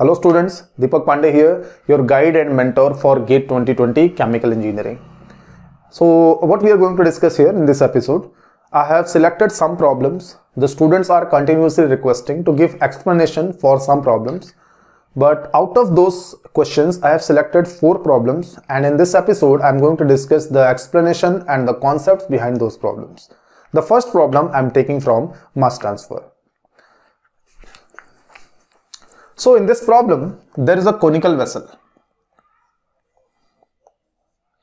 Hello students, Deepak Pandey here, your guide and mentor for GATE 2020 Chemical Engineering. So what we are going to discuss here in this episode, I have selected some problems. The students are continuously requesting to give explanation for some problems. But out of those questions, I have selected four problems and in this episode, I'm going to discuss the explanation and the concepts behind those problems. The first problem I'm taking from mass transfer. So in this problem, there is a conical vessel.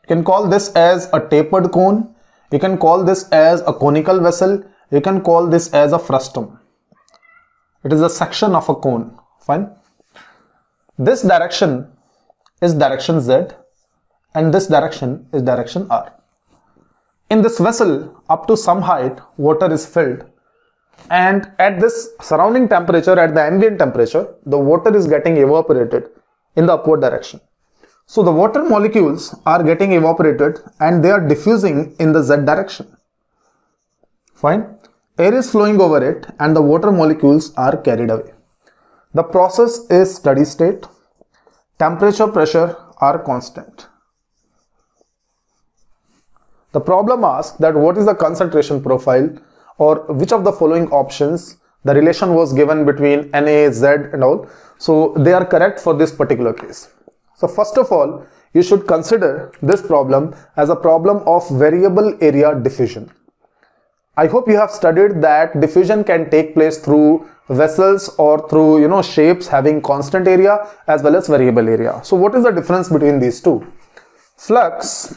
You can call this as a tapered cone. You can call this as a conical vessel. You can call this as a frustum. It is a section of a cone. Fine. This direction is direction Z and this direction is direction R. In this vessel, up to some height, water is filled and at this surrounding temperature at the ambient temperature the water is getting evaporated in the upward direction. So the water molecules are getting evaporated and they are diffusing in the z direction. Fine? Air is flowing over it and the water molecules are carried away. The process is steady state. Temperature pressure are constant. The problem asks that what is the concentration profile or which of the following options the relation was given between Na, Z and all. So they are correct for this particular case. So first of all, you should consider this problem as a problem of variable area diffusion. I hope you have studied that diffusion can take place through vessels or through you know shapes having constant area as well as variable area. So what is the difference between these two? Flux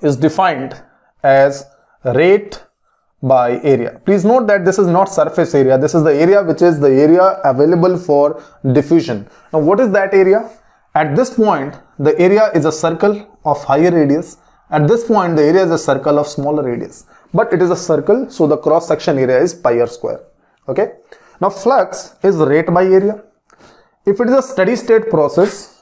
is defined as rate by area. Please note that this is not surface area. This is the area which is the area available for diffusion. Now what is that area? At this point, the area is a circle of higher radius. At this point, the area is a circle of smaller radius. But it is a circle, so the cross section area is pi r square. Okay. Now flux is rate by area. If it is a steady state process,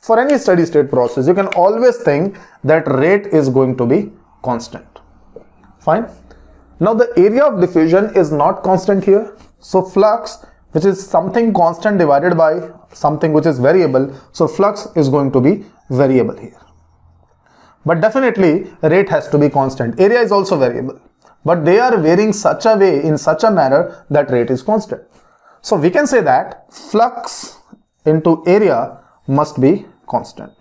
for any steady state process, you can always think that rate is going to be constant. Fine. Now the area of diffusion is not constant here. So flux, which is something constant divided by something which is variable. So flux is going to be variable here. But definitely rate has to be constant. Area is also variable. But they are varying such a way in such a manner that rate is constant. So we can say that flux into area must be constant.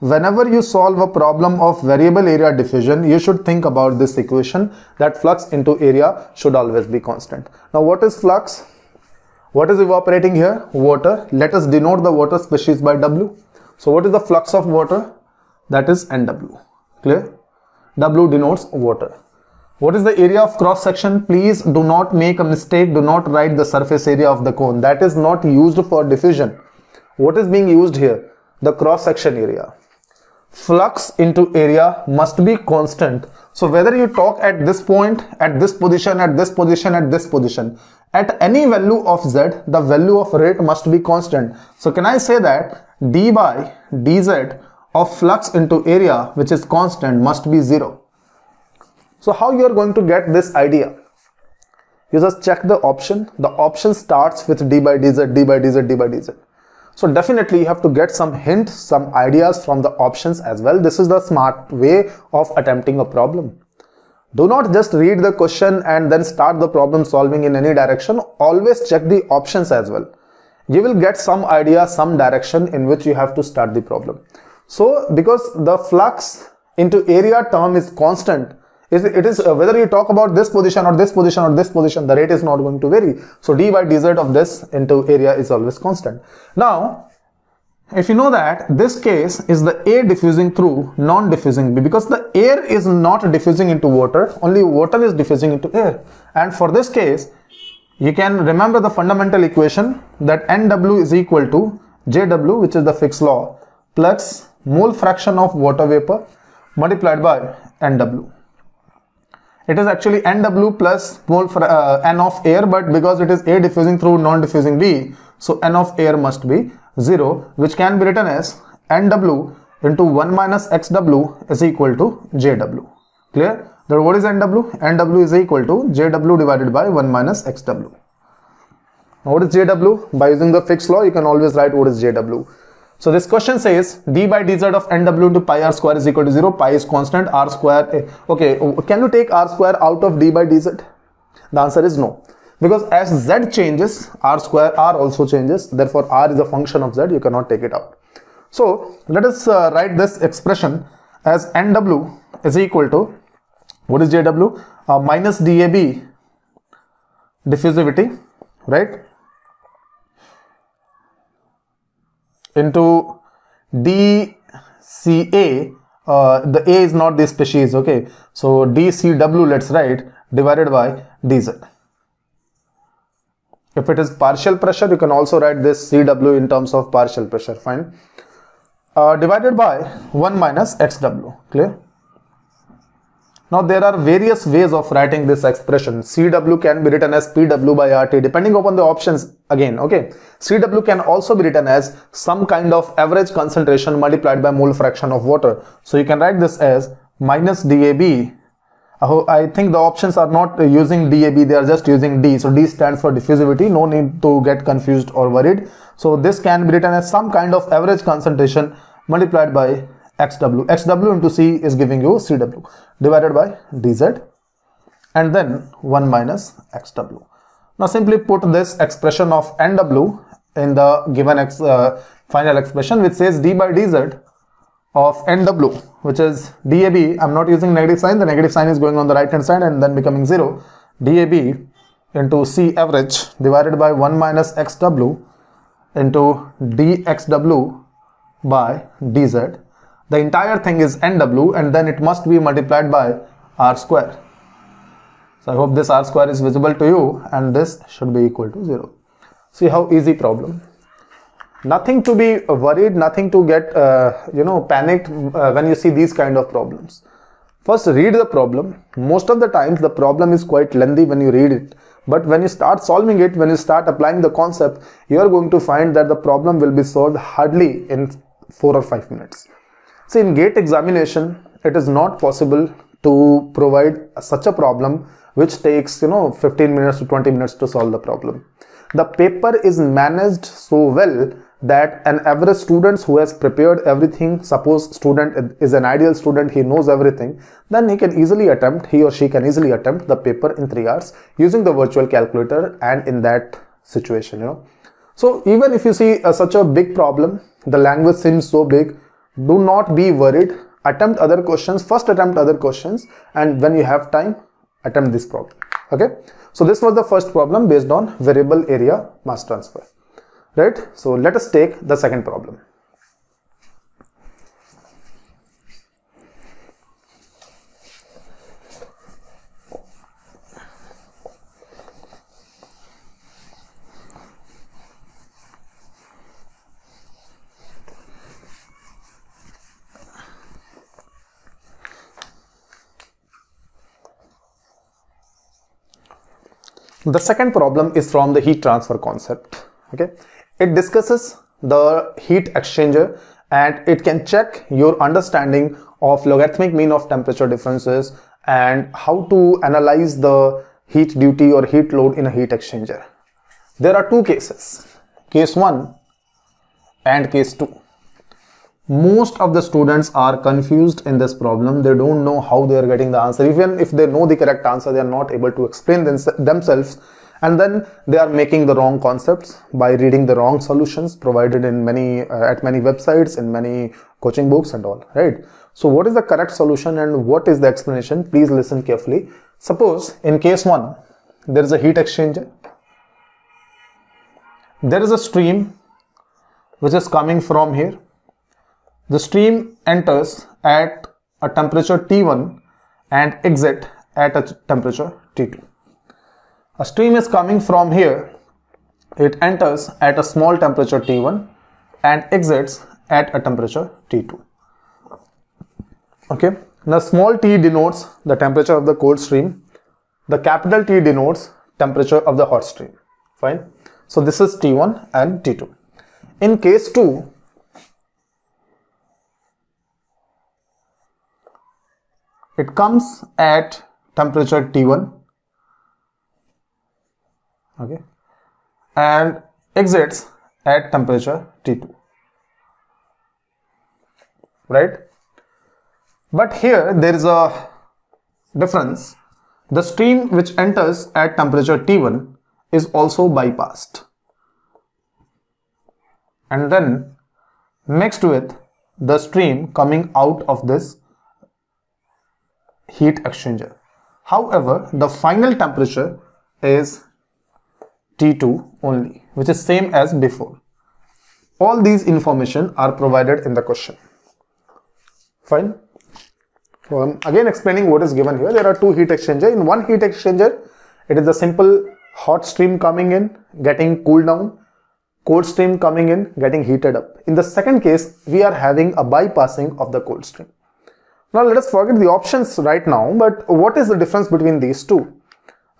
Whenever you solve a problem of variable area diffusion, you should think about this equation that flux into area should always be constant. Now what is flux? What is evaporating here? Water. Let us denote the water species by W. So what is the flux of water? That is NW. Clear? W denotes water. What is the area of cross section? Please do not make a mistake. Do not write the surface area of the cone. That is not used for diffusion. What is being used here? The cross section area flux into area must be constant. So whether you talk at this point, at this position, at this position, at this position, at any value of z, the value of rate must be constant. So can I say that d by dz of flux into area which is constant must be 0. So how you are going to get this idea? You just check the option. The option starts with d by dz, d by dz, d by dz. So definitely you have to get some hints, some ideas from the options as well. This is the smart way of attempting a problem. Do not just read the question and then start the problem solving in any direction. Always check the options as well. You will get some idea, some direction in which you have to start the problem. So because the flux into area term is constant, it is uh, whether you talk about this position or this position or this position the rate is not going to vary. So d by dz of this into area is always constant. Now if you know that this case is the air diffusing through non-diffusing b because the air is not diffusing into water only water is diffusing into air. And for this case you can remember the fundamental equation that nw is equal to jw which is the Fick's law plus mole fraction of water vapor multiplied by nw it is actually nw plus mole uh, n of air but because it is a diffusing through non-diffusing b so n of air must be 0 which can be written as nw into 1 minus xw is equal to jw clear that what is nw nw is equal to jw divided by 1 minus xw Now what is JW? By using the Fick's law, you can always write what is JW. So this question says d by dz of nw into pi r square is equal to 0. Pi is constant, r square. Eh, okay, can you take r square out of d by dz? The answer is no. Because as z changes, r square r also changes. Therefore, r is a function of z. You cannot take it out. So let us uh, write this expression as nw is equal to what is jw? Uh, minus dab diffusivity, right? Into dca uh, the a is not the species okay? So dcw let's write divided by dz if it is partial pressure you can also write this cw in terms of partial pressure fine. Uh, divided by 1 minus xw clear now there are various ways of writing this expression. CW can be written as PW by RT depending upon the options again. Okay. CW can also be written as some kind of average concentration multiplied by mole fraction of water. So you can write this as minus DAB. I think the options are not using DAB, they are just using D. So D stands for diffusivity. No need to get confused or worried. So this can be written as some kind of average concentration multiplied by xw xw into c is giving you cw divided by dz and then 1 minus xw now simply put this expression of nw in the given uh, final expression which says d by dz of nw which is dab i'm not using negative sign. The negative sign is going on the right hand side and then becoming 0 dab into c average divided by 1 minus xw into dxw by dz the entire thing is nw and then it must be multiplied by r square. So I hope this r square is visible to you and this should be equal to 0. See how easy problem. Nothing to be worried, nothing to get, uh, you know, panicked uh, when you see these kind of problems. First read the problem. Most of the times the problem is quite lengthy when you read it. But when you start solving it, when you start applying the concept, you are going to find that the problem will be solved hardly in 4 or 5 minutes. See, in GATE examination, it is not possible to provide such a problem which takes, you know, 15 minutes to 20 minutes to solve the problem. The paper is managed so well that an average student who has prepared everything, suppose student is an ideal student, he knows everything, then he can easily attempt, he or she can easily attempt the paper in 3 hours using the virtual calculator and in that situation, you know. So even if you see uh, such a big problem, the language seems so big, do not be worried. Attempt other questions. First attempt other questions. And when you have time attempt this problem. Okay? So this was the first problem based on variable area mass transfer. Right? So let us take the second problem The second problem is from the heat transfer concept. Okay, it discusses the heat exchanger and it can check your understanding of logarithmic mean of temperature differences and how to analyze the heat duty or heat load in a heat exchanger. There are two cases, case 1 and case 2 most of the students are confused in this problem. They don't know how they are getting the answer. Even if they know the correct answer they are not able to explain themselves. And then they are making the wrong concepts by reading the wrong solutions provided in many uh, at many websites in many coaching books and all right? So what is the correct solution and what is the explanation? Please listen carefully. Suppose in case 1 there is a heat exchanger. There is a stream which is coming from here the stream enters at a temperature T1 and exit at a temperature T2. A stream is coming from here. It enters at a small temperature T1 and exits at a temperature T2. Okay. Now small t denotes the temperature of the cold stream. The capital T denotes temperature of the hot stream. Fine. So this is T1 and T2. In case 2, it comes at temperature T1 okay. And exits at temperature T2 right? But here there is a difference. The stream which enters at temperature T1 is also bypassed. And then mixed with the stream coming out of this heat exchanger. However, the final temperature is T2 only, which is same as before. All these information are provided in the question. Fine. So I'm again explaining what is given here. There are two heat exchanger. In one heat exchanger, it is a simple hot stream coming in, getting cooled down, cold stream coming in, getting heated up. In the second case, we are having a bypassing of the cold stream. Now let us forget the options right now, but what is the difference between these two?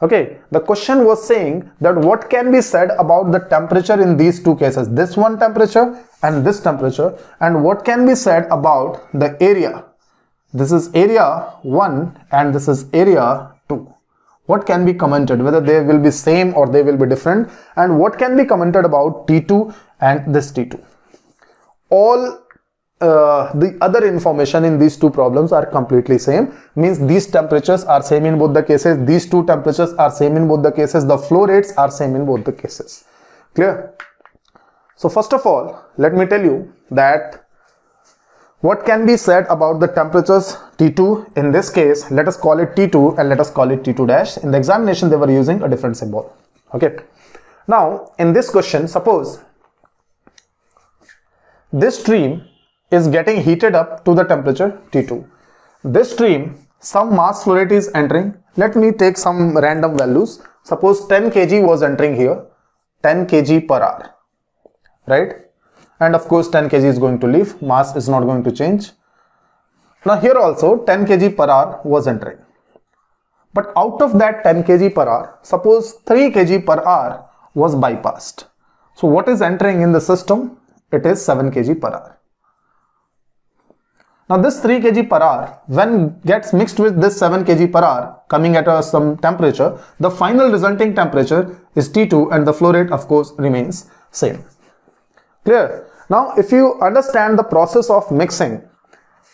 Okay, the question was saying that what can be said about the temperature in these two cases, this one temperature and this temperature, and what can be said about the area. This is area 1 and this is area 2. What can be commented, whether they will be same or they will be different, and what can be commented about T2 and this T2. All uh, the other information in these two problems are completely same. Means these temperatures are same in both the cases. These two temperatures are same in both the cases. The flow rates are same in both the cases. Clear? So first of all let me tell you that what can be said about the temperatures T2 in this case? Let us call it T2 and let us call it T2 dash. In the examination they were using a different symbol. Okay. Now in this question suppose this stream is getting heated up to the temperature T2. This stream, some mass flow rate is entering. Let me take some random values. Suppose 10 kg was entering here, 10 kg per hour, right? And of course 10 kg is going to leave, mass is not going to change. Now here also 10 kg per hour was entering. But out of that 10 kg per hour, suppose 3 kg per hour was bypassed. So what is entering in the system? It is 7 kg per hour. Now this 3 kg per hour when gets mixed with this 7 kg per hour coming at a, some temperature, the final resulting temperature is T2 and the flow rate of course remains same. Clear? Now if you understand the process of mixing,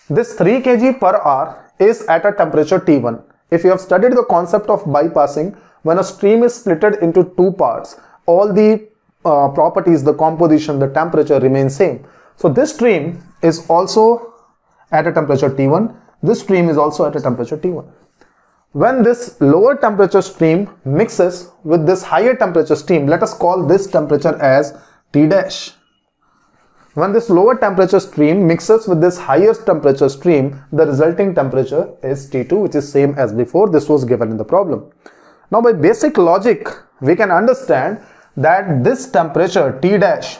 this 3 kg per hour is at a temperature T1. If you have studied the concept of bypassing, when a stream is splitted into two parts, all the uh, properties, the composition, the temperature remain same. So this stream is also at a temperature T1. This stream is also at a temperature T1. When this lower temperature stream mixes with this higher temperature stream, let us call this temperature as T dash. When this lower temperature stream mixes with this higher temperature stream, the resulting temperature is T2, which is same as before. This was given in the problem. Now, by basic logic, we can understand that this temperature T dash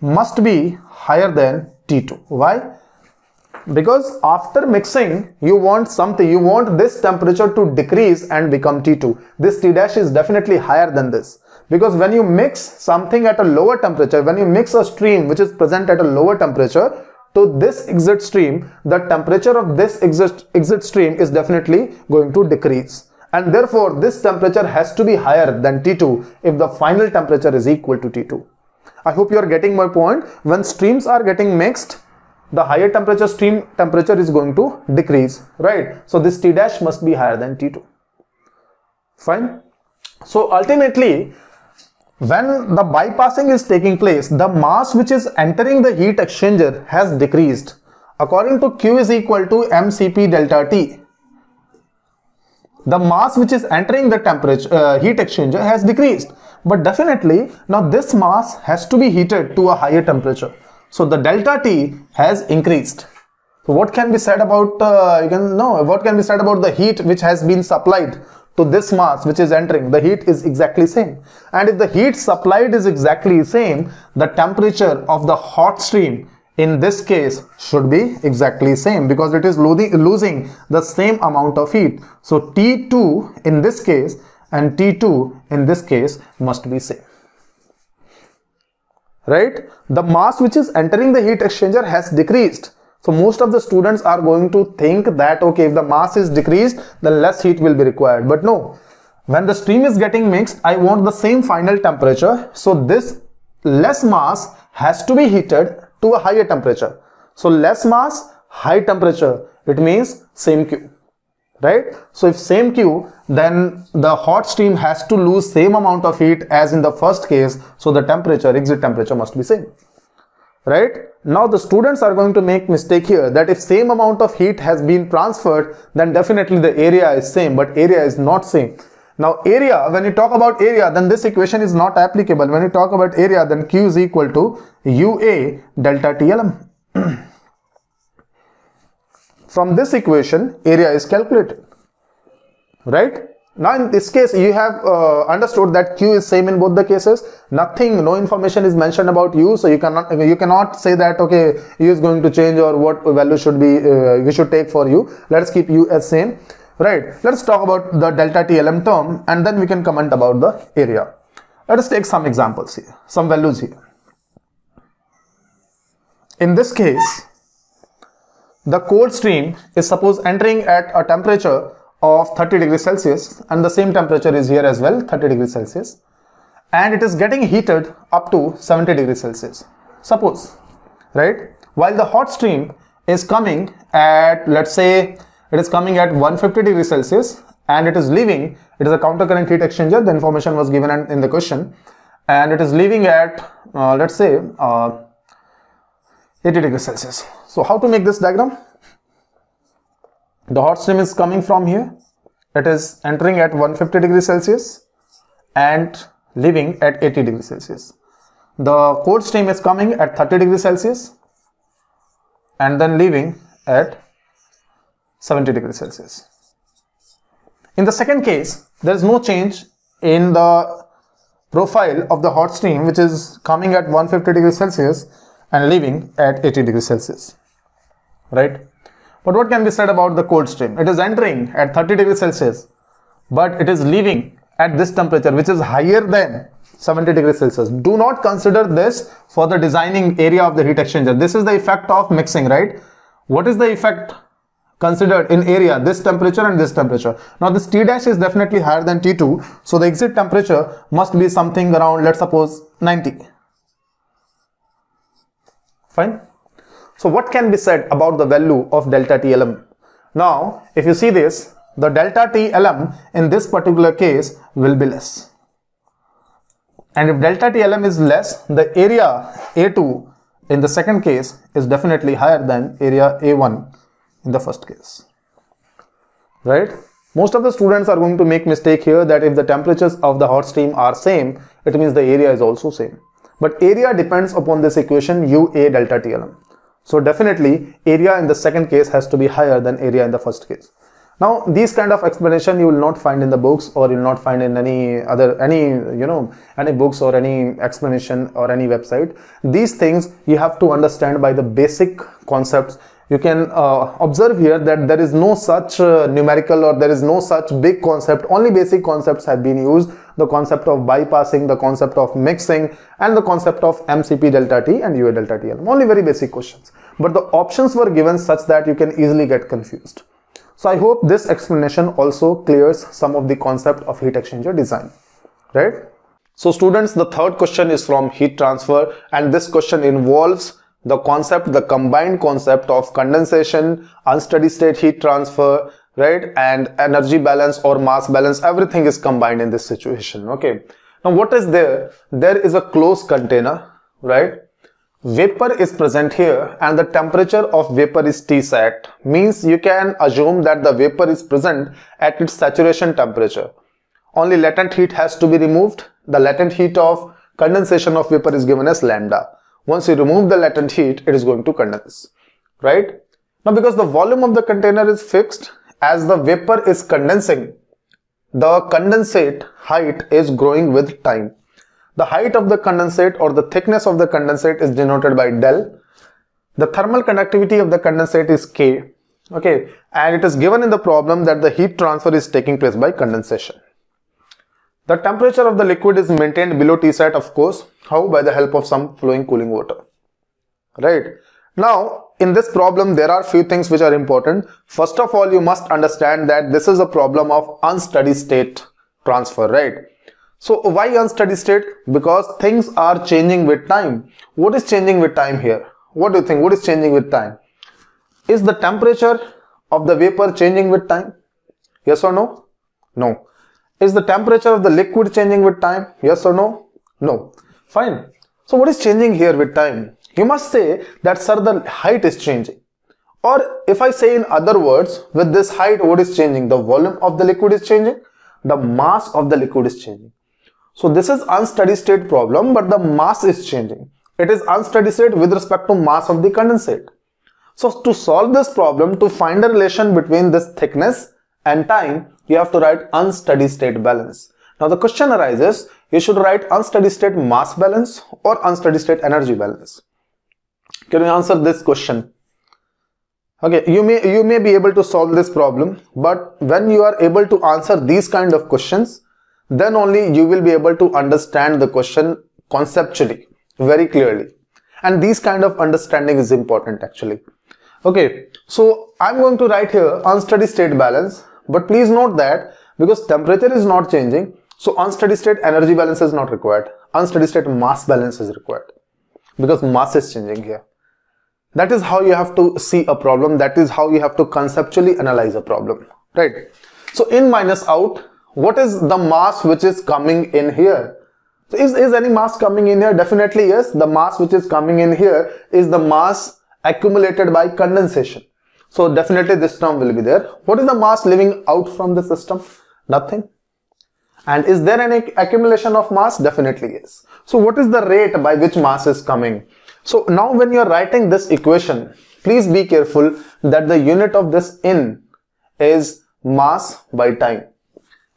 must be higher than T2. Why? Because after mixing you want something you want this temperature to decrease and become T2 this T dash is definitely higher than this. Because when you mix something at a lower temperature when you mix a stream which is present at a lower temperature to this exit stream the temperature of this exit exit stream is definitely going to decrease. And therefore this temperature has to be higher than T2 if the final temperature is equal to T2 I hope you are getting my point. When streams are getting mixed the higher temperature stream temperature is going to decrease right? So this t dash must be higher than t2 fine. So ultimately when the bypassing is taking place the mass which is entering the heat exchanger has decreased. According to q is equal to mcp delta t. The mass which is entering the temperature uh, heat exchanger has decreased. But definitely now this mass has to be heated to a higher temperature so the delta T has increased. So what can be said about, uh, you can know, what can be said about the heat which has been supplied to this mass which is entering, the heat is exactly same. And if the heat supplied is exactly same, the temperature of the hot stream in this case should be exactly same because it is losing the same amount of heat. So T2 in this case and T2 in this case must be same right? The mass which is entering the heat exchanger has decreased. So most of the students are going to think that okay if the mass is decreased then less heat will be required. But no. When the stream is getting mixed, I want the same final temperature. So this less mass has to be heated to a higher temperature. So less mass, high temperature, it means same Q, right? So if same Q, then the hot stream has to lose same amount of heat as in the first case. So the temperature, exit temperature must be same, right? Now the students are going to make mistake here that if same amount of heat has been transferred, then definitely the area is same, but area is not same. Now area, when you talk about area, then this equation is not applicable. When you talk about area, then Q is equal to UA delta TLM. From this equation, area is calculated, right? Now in this case, you have uh, understood that Q is same in both the cases. Nothing, no information is mentioned about U, so you cannot you cannot say that okay, U is going to change or what value should be uh, we should take for U. Let's keep U as same right let's talk about the delta tlm term and then we can comment about the area let us take some examples here some values here in this case the cold stream is suppose entering at a temperature of 30 degrees celsius and the same temperature is here as well 30 degrees celsius. And it is getting heated up to 70 degrees celsius. Suppose right? While the hot stream is coming at let's say it is coming at 150 degrees Celsius and it is leaving, it is a counter current heat exchanger, the information was given in the question. And it is leaving at, uh, let's say, uh, 80 degrees Celsius. So how to make this diagram? The hot stream is coming from here, it is entering at 150 degrees Celsius and leaving at 80 degrees Celsius. The cold stream is coming at 30 degrees Celsius and then leaving at 70 degrees Celsius. In the second case, there is no change in the profile of the hot stream which is coming at 150 degrees Celsius and leaving at 80 degrees Celsius. Right? But what can be said about the cold stream? It is entering at 30 degrees Celsius, but it is leaving at this temperature which is higher than 70 degrees Celsius. Do not consider this for the designing area of the heat exchanger. This is the effect of mixing, right? What is the effect considered in area this temperature and this temperature now this t dash is definitely higher than t2 so the exit temperature must be something around let's suppose 90 fine. So what can be said about the value of delta tlm now if you see this the delta tlm in this particular case will be less. And if delta tlm is less the area a2 in the second case is definitely higher than area a1 in the first case. Right? Most of the students are going to make mistake here that if the temperatures of the hot stream are same it means the area is also same but area depends upon this equation UA delta TLM so definitely area in the second case has to be higher than area in the first case. Now these kind of explanation you will not find in the books or you will not find in any other any you know any books or any explanation or any website. These things you have to understand by the basic concepts you can uh, observe here that there is no such uh, numerical or there is no such big concept. Only basic concepts have been used. The concept of bypassing the concept of mixing and the concept of mcp delta t and ua delta t only very basic questions. But the options were given such that you can easily get confused. So i hope this explanation also clears some of the concept of heat exchanger design. Right? So students the third question is from heat transfer and this question involves the concept, the combined concept of condensation, unsteady state heat transfer, right? And energy balance or mass balance, everything is combined in this situation. Okay. Now what is there? There is a closed container, right? Vapor is present here and the temperature of vapor is Tsat means you can assume that the vapor is present at its saturation temperature. Only latent heat has to be removed. The latent heat of condensation of vapor is given as lambda. Once you remove the latent heat, it is going to condense, right? Now, because the volume of the container is fixed, as the vapor is condensing, the condensate height is growing with time. The height of the condensate or the thickness of the condensate is denoted by del. The thermal conductivity of the condensate is K. Okay, and it is given in the problem that the heat transfer is taking place by condensation. The temperature of the liquid is maintained below Tsat of course. How? By the help of some flowing cooling water. Right. Now, in this problem, there are few things which are important. First of all, you must understand that this is a problem of unsteady state transfer, right? So why unsteady state? Because things are changing with time. What is changing with time here? What do you think? What is changing with time? Is the temperature of the vapor changing with time? Yes or no? No. Is the temperature of the liquid changing with time? Yes or no? No. Fine. So what is changing here with time? You must say that sir the height is changing. Or if I say in other words, with this height what is changing? The volume of the liquid is changing. The mass of the liquid is changing. So this is unsteady state problem but the mass is changing. It is unsteady state with respect to mass of the condensate. So to solve this problem, to find a relation between this thickness and time, you have to write unsteady state balance. Now the question arises, you should write unsteady state mass balance or unsteady state energy balance. Can you answer this question? Okay, you may you may be able to solve this problem, but when you are able to answer these kind of questions, then only you will be able to understand the question conceptually very clearly. And these kind of understanding is important actually. Okay, so I'm going to write here unsteady state balance, but please note that because temperature is not changing, so unsteady state energy balance is not required. Unsteady state mass balance is required because mass is changing here. That is how you have to see a problem. That is how you have to conceptually analyze a problem, right? So in minus out, what is the mass which is coming in here? So is, is any mass coming in here? Definitely yes. The mass which is coming in here is the mass accumulated by condensation. So definitely this term will be there. What is the mass leaving out from the system? Nothing. And is there any accumulation of mass? Definitely yes. So what is the rate by which mass is coming? So now when you are writing this equation, please be careful that the unit of this in is mass by time.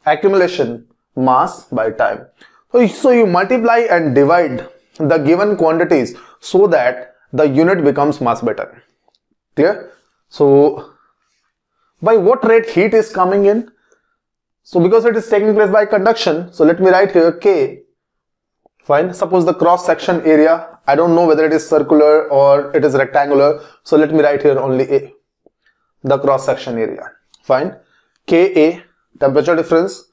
Accumulation, mass by time. So, you multiply and divide the given quantities so that the unit becomes mass by time. Clear? So by what rate heat is coming in? So because it is taking place by conduction, so let me write here K. Fine. Suppose the cross section area, I don't know whether it is circular or it is rectangular. So let me write here only A. The cross section area. Fine. Ka, temperature difference.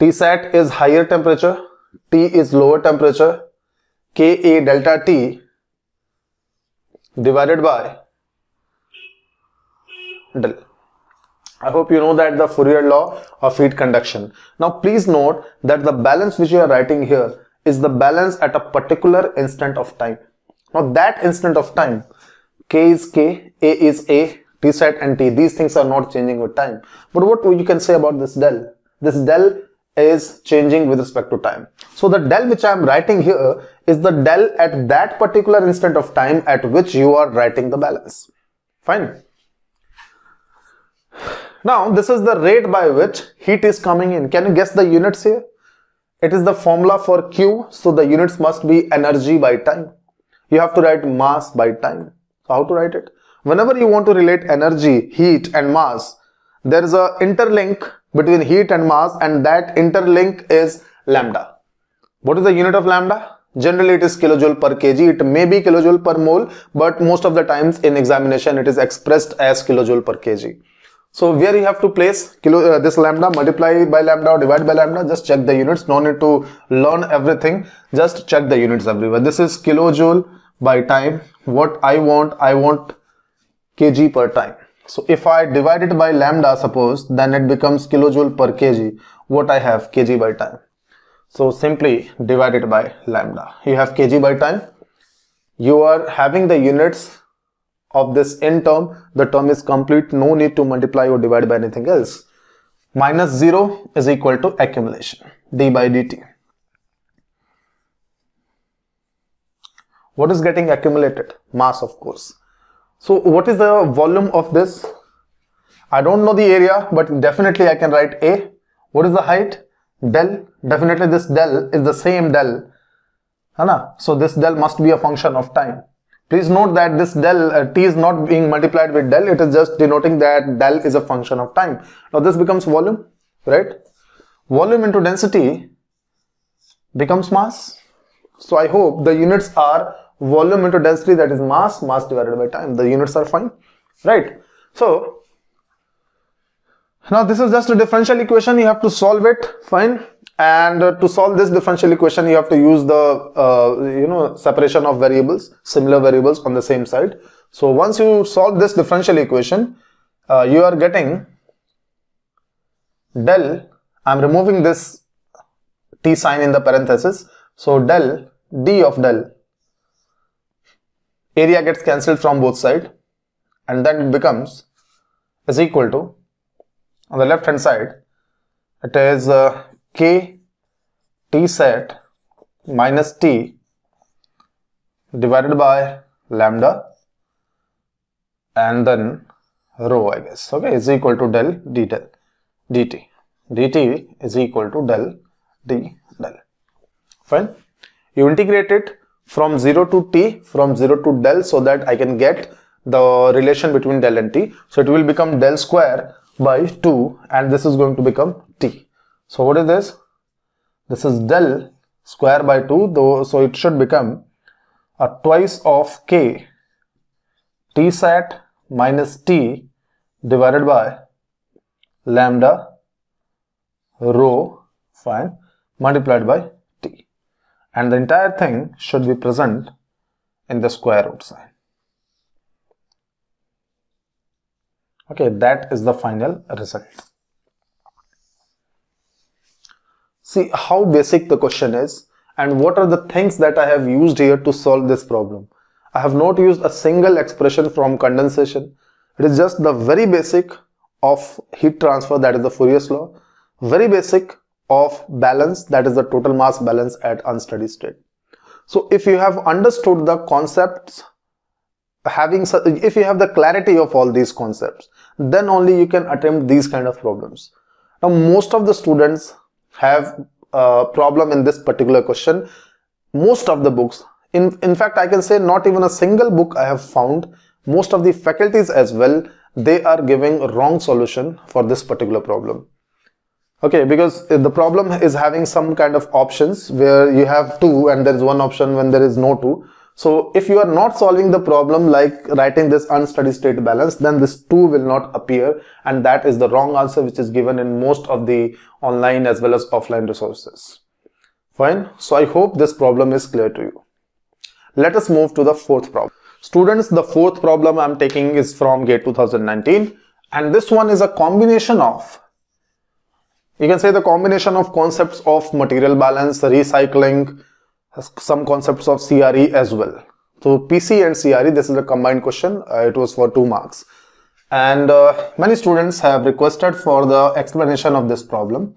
Tsat is higher temperature. T is lower temperature. Ka delta T divided by del. I hope you know that the Fourier law of heat conduction. Now please note that the balance which you are writing here is the balance at a particular instant of time. Now that instant of time, K is K, A is A, T sat and T, these things are not changing with time. But what you can say about this del? This del is changing with respect to time. So the del which I am writing here is the del at that particular instant of time at which you are writing the balance. Fine. Now, this is the rate by which heat is coming in. Can you guess the units here? It is the formula for Q. So, the units must be energy by time. You have to write mass by time. So, how to write it? Whenever you want to relate energy, heat and mass, there is a interlink between heat and mass and that interlink is lambda. What is the unit of lambda? Generally it is kilojoule per kg. It may be kilojoule per mole, but most of the times in examination it is expressed as kilojoule per kg. So where you have to place kilo, uh, this lambda, multiply by lambda or divide by lambda, just check the units. No need to learn everything. Just check the units everywhere. This is kilojoule by time. What I want, I want kg per time. So if I divide it by lambda, suppose, then it becomes kilojoule per kg. What I have kg by time. So simply divide it by lambda. You have kg by time. You are having the units of this n term, the term is complete, no need to multiply or divide by anything else. Minus 0 is equal to accumulation, d by dt. What is getting accumulated? Mass, of course. So what is the volume of this? I don't know the area, but definitely I can write A. What is the height? Del. Definitely this del is the same del. So this del must be a function of time. Please note that this del uh, t is not being multiplied with del, it is just denoting that del is a function of time. Now this becomes volume, right? Volume into density becomes mass. So I hope the units are volume into density that is mass, mass divided by time. The units are fine, right? So Now this is just a differential equation. You have to solve it. Fine. And uh, to solve this differential equation, you have to use the, uh, you know, separation of variables, similar variables on the same side. So once you solve this differential equation, uh, you are getting del, I'm removing this t sign in the parenthesis. So del d of del, area gets cancelled from both sides and then it becomes is equal to, on the left hand side, it is uh, k t sat minus t divided by lambda and then rho I guess. Okay is equal to del d del dt. dt is equal to del d del. Fine. You integrate it from 0 to t from 0 to del so that I can get the relation between del and t. So it will become del square by 2 and this is going to become t. So what is this? This is del square by 2 though so it should become a twice of k. T sat minus t divided by lambda rho fine multiplied by t. And the entire thing should be present in the square root sign. Okay, that is the final result. See how basic the question is and what are the things that I have used here to solve this problem. I have not used a single expression from condensation. It is just the very basic of heat transfer that is the Fourier's law, very basic of balance that is the total mass balance at unsteady state. So if you have understood the concepts having if you have the clarity of all these concepts then only you can attempt these kind of problems. Now most of the students have a problem in this particular question. Most of the books in in fact i can say not even a single book i have found. Most of the faculties as well they are giving wrong solution for this particular problem. Okay because the problem is having some kind of options where you have two and there is one option when there is no two so if you are not solving the problem like writing this unsteady state balance, then this 2 will not appear and that is the wrong answer which is given in most of the online as well as offline resources. Fine. So I hope this problem is clear to you. Let us move to the fourth problem. Students, the fourth problem I'm taking is from GATE 2019 and this one is a combination of you can say the combination of concepts of material balance, recycling, some concepts of CRE as well. So PC and CRE, this is a combined question. Uh, it was for two marks. And uh, many students have requested for the explanation of this problem.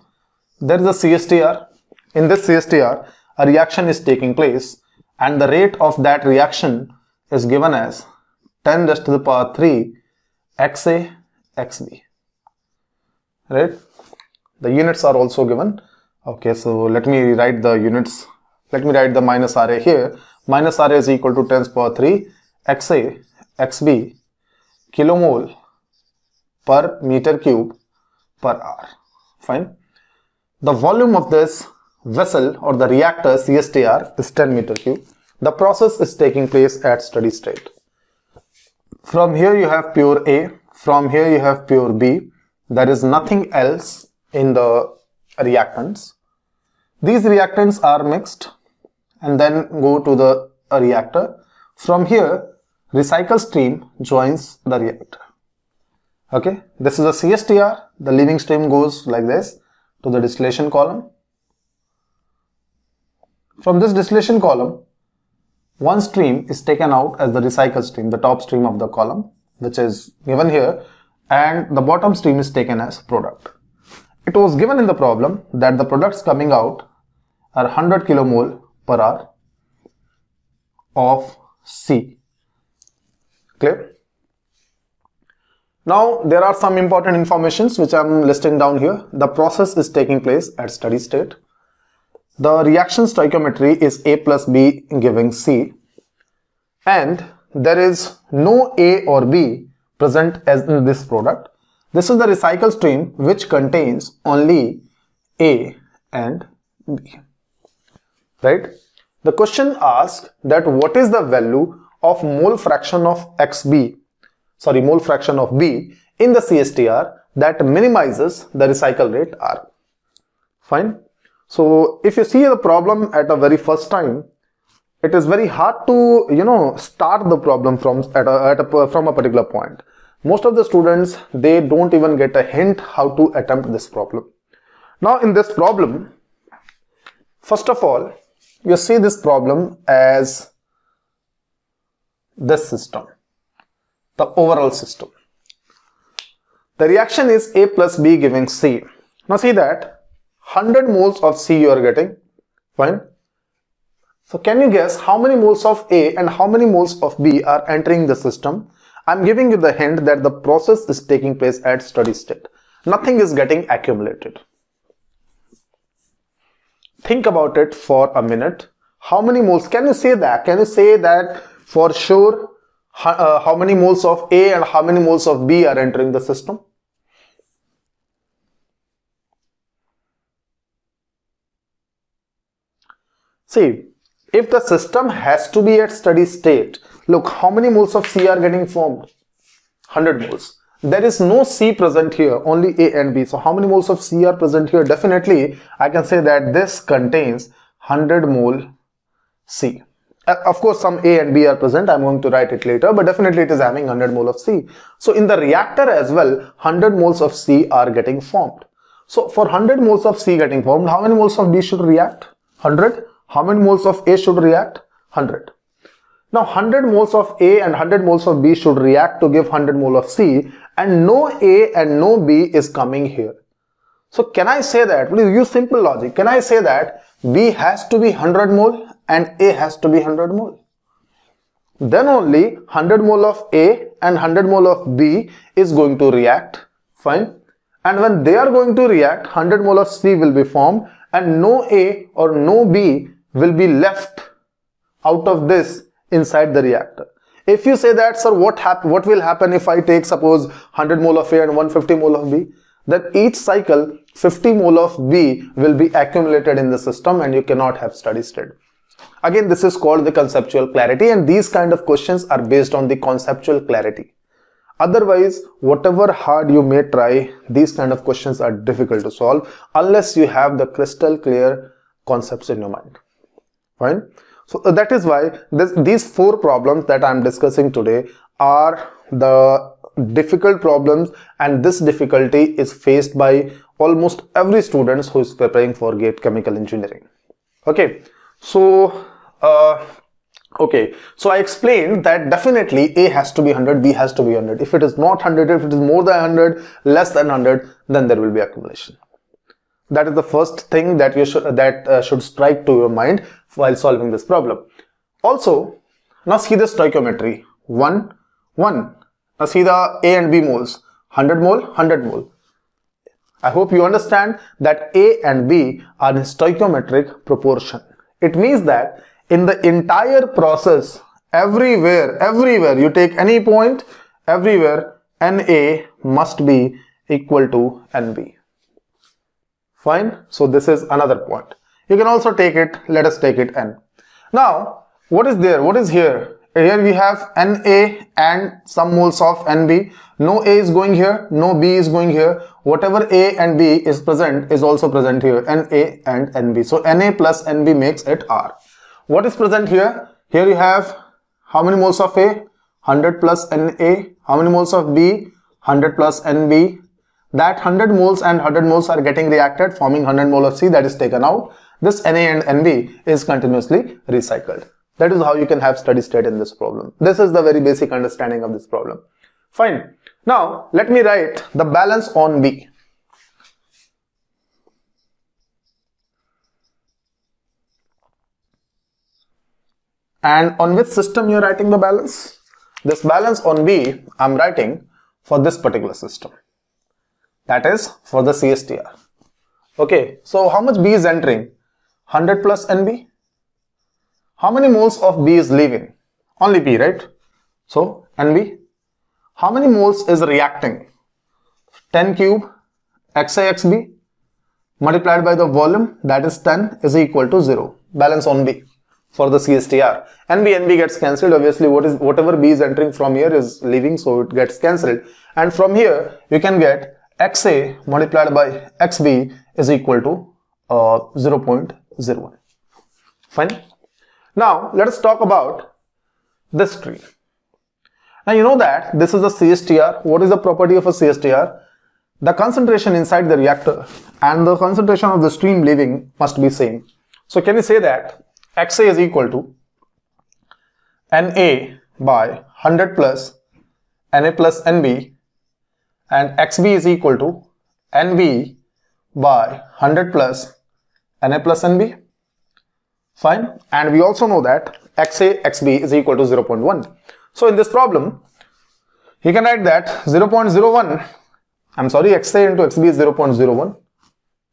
There is a CSTR. In this CSTR, a reaction is taking place and the rate of that reaction is given as 10 raised to the power 3 XA XB. Right? The units are also given. Okay, so let me write the units let me write the minus RA here. Minus RA is equal to 10 power 3 XA XB kilomole per meter cube per hour. Fine. The volume of this vessel or the reactor CSTR is 10 meter cube. The process is taking place at steady state. From here you have pure A. From here you have pure B. There is nothing else in the reactants. These reactants are mixed and then go to the reactor. From here, recycle stream joins the reactor. Okay, this is a CSTR. The leaving stream goes like this to the distillation column. From this distillation column, one stream is taken out as the recycle stream, the top stream of the column, which is given here, and the bottom stream is taken as product. It was given in the problem that the products coming out are 100 kilomole per hour of C. Clear? Now there are some important informations which I am listing down here. The process is taking place at steady state. The reaction stoichiometry is A plus B giving C and there is no A or B present as in this product. This is the recycle stream which contains only A and B. Right? The question asks that what is the value of mole fraction of XB, sorry, mole fraction of B in the CSTR that minimizes the recycle rate R. Fine. So if you see the problem at a very first time, it is very hard to, you know, start the problem from, at a, at a, from a particular point. Most of the students, they don't even get a hint how to attempt this problem. Now in this problem, first of all, you see this problem as this system, the overall system. The reaction is A plus B giving C. Now see that 100 moles of C you are getting, fine. So can you guess how many moles of A and how many moles of B are entering the system? I'm giving you the hint that the process is taking place at steady state. Nothing is getting accumulated. Think about it for a minute. How many moles? Can you say that? Can you say that for sure uh, how many moles of A and how many moles of B are entering the system? See, if the system has to be at steady state, look how many moles of C are getting formed? 100 moles. There is no C present here, only A and B. So how many moles of C are present here? Definitely, I can say that this contains 100 mole C. Uh, of course, some A and B are present. I'm going to write it later, but definitely it is having 100 mole of C. So in the reactor as well, 100 moles of C are getting formed. So for 100 moles of C getting formed, how many moles of B should react? 100. How many moles of A should react? 100. Now 100 moles of A and 100 moles of B should react to give 100 mole of C and no A and no B is coming here. So can I say that, please use simple logic, can I say that B has to be 100 mole and A has to be 100 mole? Then only 100 mole of A and 100 mole of B is going to react, fine. And when they are going to react, 100 mole of C will be formed and no A or no B will be left out of this inside the reactor. If you say that, sir, what, what will happen if I take suppose 100 mole of A and 150 mole of B? Then each cycle 50 mole of B will be accumulated in the system and you cannot have steady state. Again, this is called the conceptual clarity and these kind of questions are based on the conceptual clarity. Otherwise, whatever hard you may try, these kind of questions are difficult to solve unless you have the crystal clear concepts in your mind fine so uh, that is why this, these four problems that i'm discussing today are the difficult problems and this difficulty is faced by almost every student who is preparing for gate chemical engineering. Okay. So uh, okay. So i explained that definitely a has to be 100 b has to be 100 if it is not 100 if it is more than 100 less than 100 then there will be accumulation. That is the first thing that you should that uh, should strike to your mind while solving this problem. Also, now see the stoichiometry. 1, 1. Now see the A and B moles. 100 mole, 100 mole. I hope you understand that A and B are in stoichiometric proportion. It means that in the entire process, everywhere, everywhere you take any point, everywhere NA must be equal to NB. Fine. So this is another point. You can also take it, let us take it n. Now, what is there? What is here? Here we have Na and some moles of Nb. No A is going here, no B is going here. Whatever A and B is present is also present here, Na and Nb. So Na plus Nb makes it R. What is present here? Here you have how many moles of A? 100 plus Na. How many moles of B? 100 plus Nb that 100 moles and 100 moles are getting reacted forming 100 mole of C that is taken out. This Na and Nb is continuously recycled. That is how you can have steady state in this problem. This is the very basic understanding of this problem. Fine. Now let me write the balance on B. And on which system you are writing the balance? This balance on B I am writing for this particular system that is for the CSTR. Okay, so how much B is entering? 100 plus NB. How many moles of B is leaving? Only B, right? So NB. How many moles is reacting? 10 cube XAXB multiplied by the volume that is 10 is equal to 0. Balance on B for the CSTR. NB, NB gets cancelled. Obviously, what is whatever B is entering from here is leaving, so it gets cancelled. And from here, you can get xa multiplied by xb is equal to uh, 0.01. Fine. Now let us talk about this tree. Now you know that this is a CSTR. What is the property of a CSTR? The concentration inside the reactor and the concentration of the stream leaving must be same. So can we say that XA is equal to NA by 100 plus Na plus Nb and Xb is equal to Nb by 100 plus Na plus Nb. Fine. And we also know that XA XB is equal to 0.1. So in this problem, you can write that 0.01, I'm sorry, XA into XB is 0.01.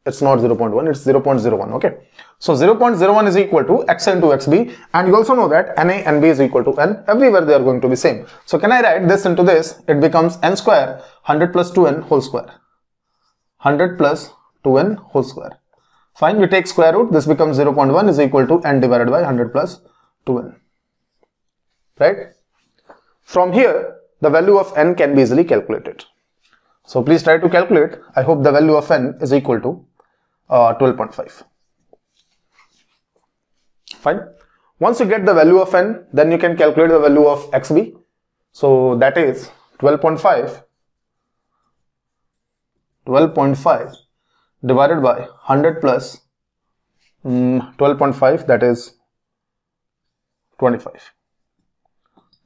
It's not 0.1, it's 0.01, okay. So 0.01 is equal to x into xb and you also know that na and b is equal to n. Everywhere they are going to be same. So can I write this into this? It becomes n square 100 plus 2n whole square. 100 plus 2n whole square. Fine, we take square root. This becomes 0.1 is equal to n divided by 100 plus 2n. Right? From here, the value of n can be easily calculated. So please try to calculate. I hope the value of n is equal to uh, 12.5 fine once you get the value of n then you can calculate the value of xb so that is 12.5 12.5 divided by 100 plus um, 12.5 that is 25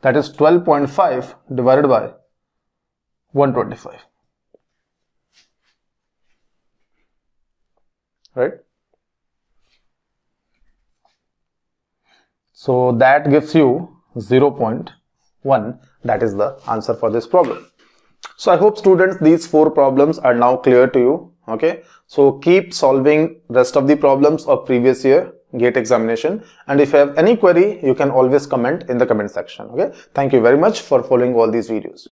that is 12.5 divided by 125 right So that gives you 0.1 that is the answer for this problem. So I hope students these four problems are now clear to you. Okay. So keep solving rest of the problems of previous year gate examination and if you have any query you can always comment in the comment section. Okay. Thank you very much for following all these videos.